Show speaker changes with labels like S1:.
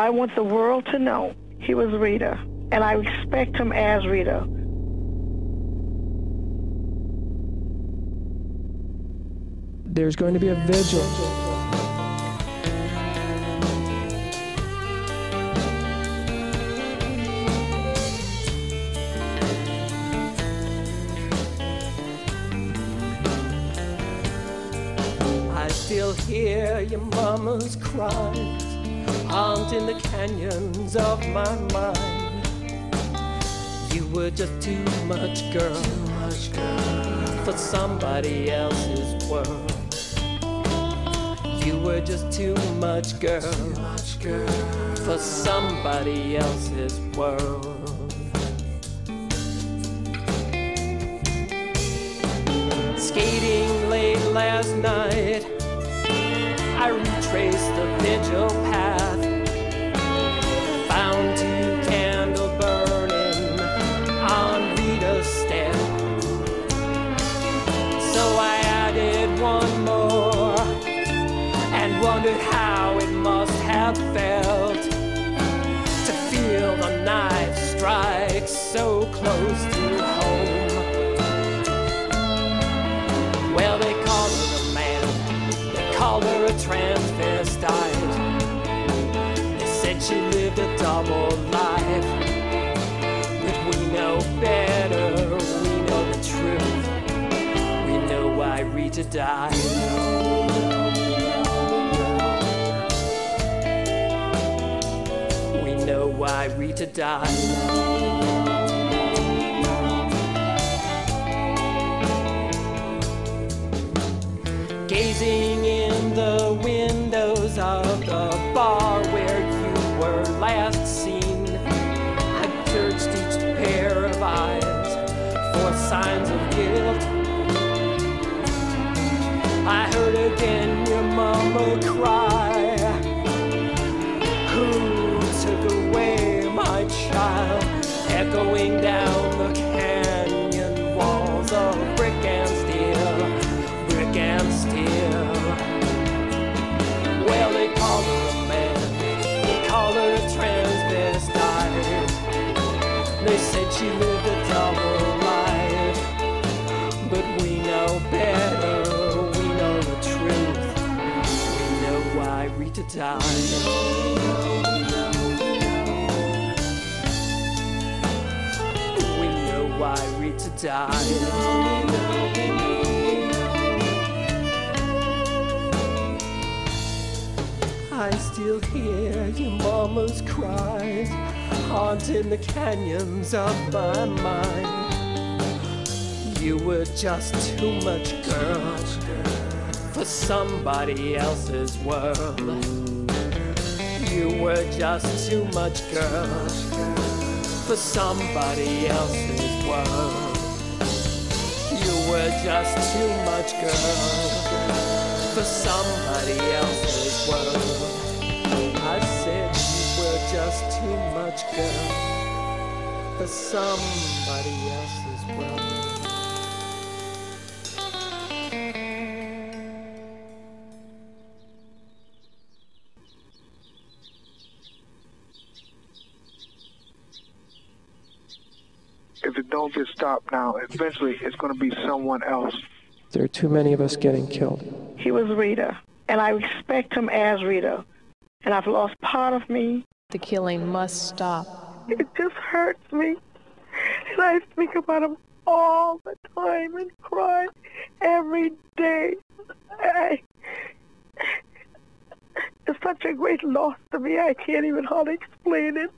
S1: I want the world to know he was Rita, and I respect him as Rita.
S2: There's going to be a vigil.
S3: I still hear your mama's cries haunting the canyons of my mind. You were just too much girl, too much girl for somebody else's world. You were just too much girl, too much girl for somebody else's world. Skating late last night, I retraced the vigil path. Wondered how it must have felt to feel the knife strike so close to home. Well, they called her a man, they called her a transvestite. They said she lived a double life. But we know better, we know the truth. We know why Rita died. Rita died. Gazing in the windows of the bar where you were last seen, I searched each pair of eyes for signs of guilt. I heard again your mama cry. Echoing down the canyon walls of brick and steel, brick and steel. Well, they called her a man, they called her a transvestite. They said she lived a double life, but we know better, we know the truth. We know why Rita died. I still hear your mama's cries haunting the canyons of my mind. You were just too much girl for somebody else's world. You were just too much girl for somebody else's world. Just too much girl for somebody else's world. I said you were just too much girl for somebody else's world.
S4: If it don't get stopped now, eventually it's going to be someone else.
S2: There are too many of us getting killed.
S1: He was Rita, and I respect him as Rita. And I've lost part of me.
S5: The killing must stop.
S1: It just hurts me. And I think about him all the time and cry every day. I, it's such a great loss to me. I can't even hardly explain it.